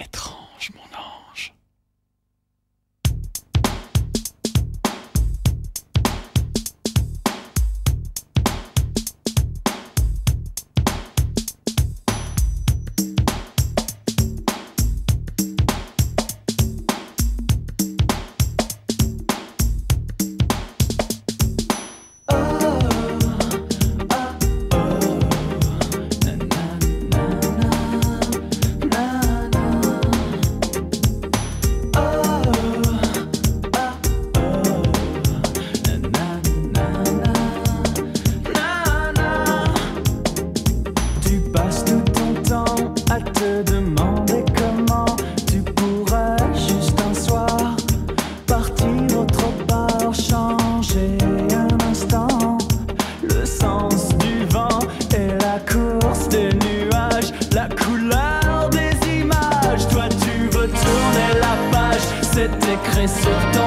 étrange. Passe tout ton temps à te demander comment tu pourrais juste un soir partir autre part, changer un instant le sens du vent et la course des nuages, la couleur des images. Toi, tu veux tourner la page, c'est écrit sur ton